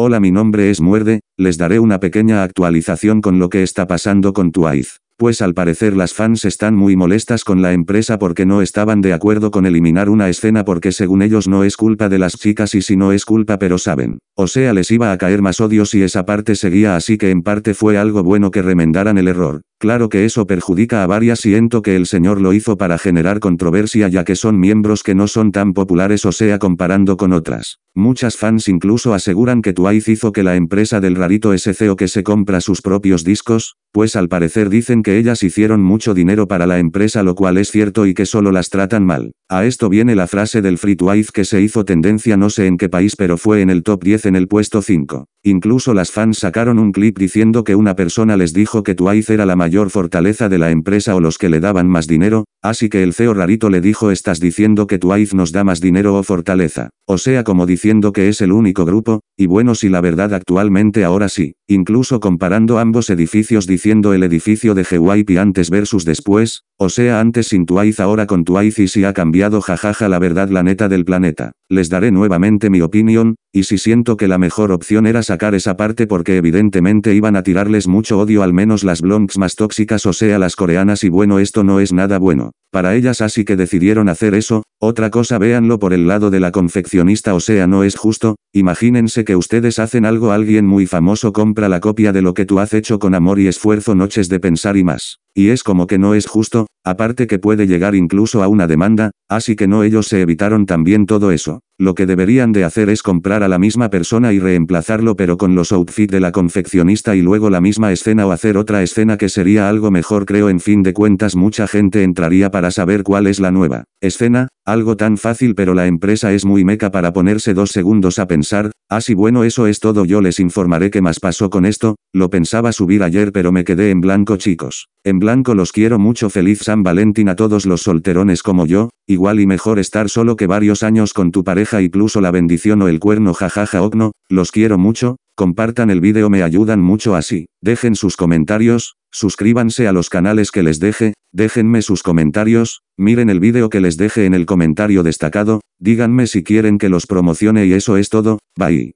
Hola mi nombre es Muerde, les daré una pequeña actualización con lo que está pasando con Twice pues al parecer las fans están muy molestas con la empresa porque no estaban de acuerdo con eliminar una escena porque según ellos no es culpa de las chicas y si no es culpa pero saben. O sea les iba a caer más odio si esa parte seguía así que en parte fue algo bueno que remendaran el error. Claro que eso perjudica a varias siento que el señor lo hizo para generar controversia ya que son miembros que no son tan populares o sea comparando con otras. Muchas fans incluso aseguran que Twice hizo que la empresa del rarito SC o que se compra sus propios discos, pues al parecer dicen que ellas hicieron mucho dinero para la empresa lo cual es cierto y que solo las tratan mal. A esto viene la frase del Free Twice que se hizo tendencia no sé en qué país pero fue en el top 10 en el puesto 5. Incluso las fans sacaron un clip diciendo que una persona les dijo que Twice era la mayor fortaleza de la empresa o los que le daban más dinero, así que el CEO rarito le dijo estás diciendo que Twice nos da más dinero o fortaleza. O sea como diciendo que es el único grupo, y bueno si la verdad actualmente ahora sí. Incluso comparando ambos edificios diciendo el edificio de GYP antes versus después, o sea antes sin Twice ahora con Twice y si ha cambiado jajaja la verdad la neta del planeta. Les daré nuevamente mi opinión, y si siento que la mejor opción era sacar esa parte porque evidentemente iban a tirarles mucho odio al menos las blondes más tóxicas o sea las coreanas y bueno esto no es nada bueno. Para ellas así que decidieron hacer eso, otra cosa véanlo por el lado de la confeccionista o sea no es justo, imagínense que ustedes hacen algo alguien muy famoso compra la copia de lo que tú has hecho con amor y esfuerzo noches de pensar y más. Y es como que no es justo, aparte que puede llegar incluso a una demanda, así que no ellos se evitaron también todo eso. Lo que deberían de hacer es comprar a la misma persona y reemplazarlo pero con los outfits de la confeccionista y luego la misma escena o hacer otra escena que sería algo mejor creo. En fin de cuentas mucha gente entraría para saber cuál es la nueva escena, algo tan fácil pero la empresa es muy meca para ponerse dos segundos a pensar, así bueno eso es todo. Yo les informaré qué más pasó con esto, lo pensaba subir ayer pero me quedé en blanco chicos. En blanco los quiero mucho. Feliz San Valentín a todos los solterones como yo, igual y mejor estar solo que varios años con tu pareja incluso la bendición o el cuerno jajaja okno, los quiero mucho, compartan el vídeo me ayudan mucho así, dejen sus comentarios, suscríbanse a los canales que les deje, déjenme sus comentarios, miren el vídeo que les deje en el comentario destacado, díganme si quieren que los promocione y eso es todo, bye.